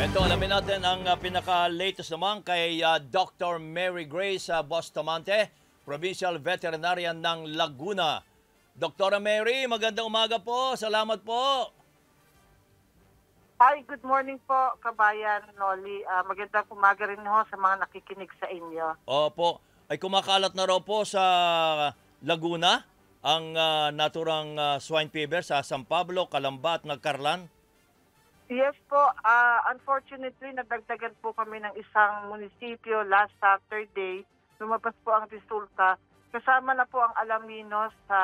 Ito, alamin natin ang uh, pinaka-latest naman kay uh, Dr. Mary Grace uh, Bustamante, Provincial Veterinarian ng Laguna. Dr. Mary, magandang umaga po. Salamat po. Hi, good morning po, kabayan Noli. Ah, magandang umaga rin ho sa mga nakikinig sa inyo. Opo, ay kumakalat na raw po sa Laguna ang uh, naturang uh, swine fever sa San Pablo, Calamba at Nagcarlan. Yes po, ah, unfortunately, nadagdagan po kami ng isang munisipyo last Saturday. Lumabas po ang resulta. Kasama na po ang Alaminos sa,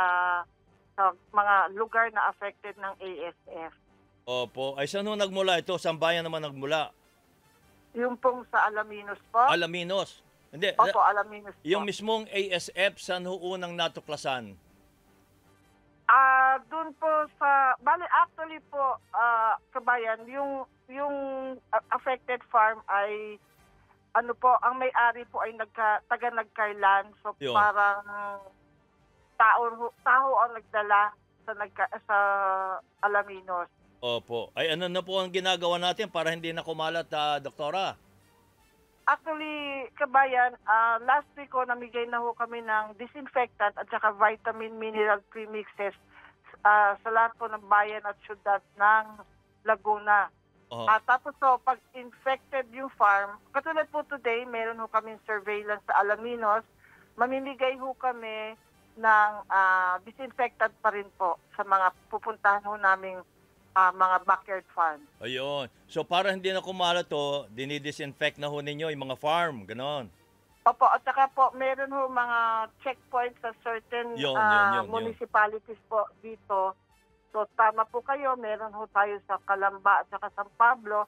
sa mga lugar na affected ng ASF. Opo, ay saan ho nagmula ito? Saan bayan naman nagmula? Yung pong sa Alaminos po. Alaminos. Hindi, Opo, Alaminos po. yung mismong ASF, saan ho unang natuklasan? Kabayan yung yung affected farm ay ano po ang may-ari po ay nagka taga nagkailan so Yun. parang tao tao ang nagdala sa nagka, sa Alaminos. Opo. Ay ano na po ang ginagawa natin para hindi na kumalat, ah, doktora? Actually, kabayan, ah, last week ko namigay na ho kami ng disinfectant at saka vitamin mineral premixes ah, sa lahat po ng bayan at syudad ng Laguna. Oh. Ah, tapos so, pag infected yung farm, katulad po today, meron ho kami surveillance sa Alaminos, mamimigay ho kami ng ah, disinfectant pa rin po sa mga pupuntahan ho naming ah, mga backyard farm. Ayun. So para hindi na kumalat to, dinidisinfect na ho ninyo yung mga farm, ganon. Opo, at saka po, meron ho mga checkpoints sa certain Yun, yun, yun, yun. municipalities po dito. So tama po kayo, meron ho tayo sa Calamba at saka San Pablo.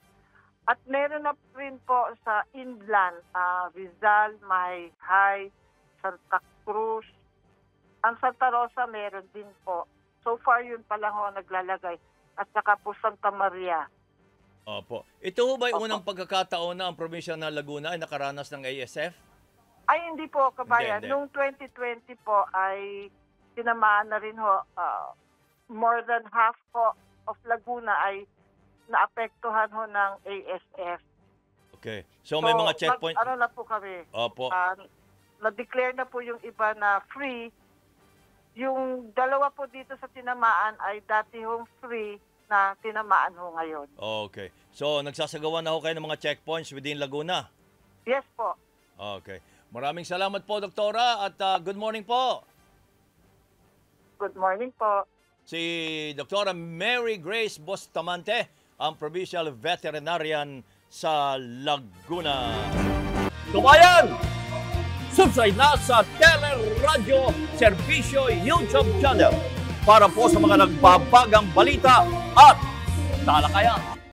At meron na rin po sa inland, ah, Rizal, Mahayhay, Santa Cruz. Ang Santa Rosa meron din po. So far yun pa lang ho naglalagay. At saka po Santa Maria. Opo. Ito ho ba yung Opo. unang pagkakataon na ang probinsya ng Laguna ay nakaranas ng ASF? Ay, hindi po, kabayan. Hindi, hindi. Noong 2020 po ay tinamaan na rin ho, ah, more than half po of Laguna ay naapektuhan ho ng ASF. Okay. So, may mga checkpoint. Mag, ano na po kami, Opo. ah, na-declare na po yung iba na free. Yung dalawa po dito sa tinamaan ay dati hong free na tinamaan ho ngayon. Okay. So, nagsasagawa na ho kayo ng mga checkpoints within Laguna. Yes po. Okay. Maraming salamat po, doktora, at ah, good morning po. Good morning po. Si Doktora Mary Grace Bustamante, ang Provincial Veterinarian sa Laguna. Tumayan! Subscribe na sa Teleradyo Servisyo YouTube channel para po sa mga nagbabagang balita at talakayan.